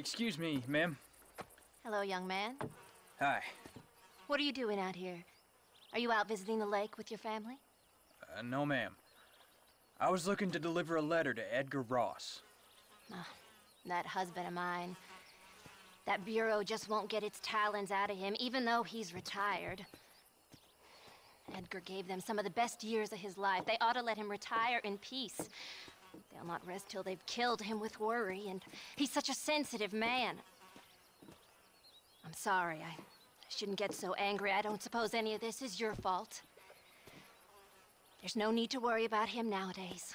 Excuse me, ma'am. Hello, young man. Hi. What are you doing out here? Are you out visiting the lake with your family? Uh, no, ma'am. I was looking to deliver a letter to Edgar Ross. That husband of mine. That bureau just won't get its talons out of him, even though he's retired. Edgar gave them some of the best years of his life. They ought to let him retire in peace. They'll not rest till they've killed him with worry, and he's such a sensitive man. I'm sorry, I, shouldn't get so angry. I don't suppose any of this is your fault. There's no need to worry about him nowadays.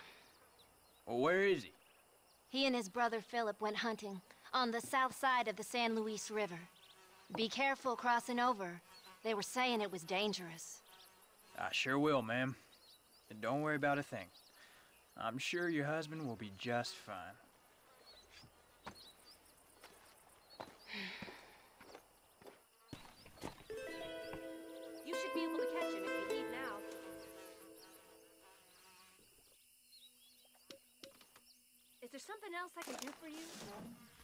Well, where is he? He and his brother Philip went hunting on the south side of the San Luis River. Be careful crossing over. They were saying it was dangerous. I sure will, ma'am. And don't worry about a thing. I'm sure your husband will be just fine. You should be able to catch him if you leave now. Is there something else I can do for you?